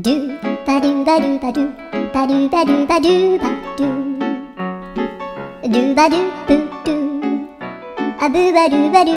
Do ba do ba do ba do ba do ba do ba do ba do. Do ba do boo do. A boo ba do ba do.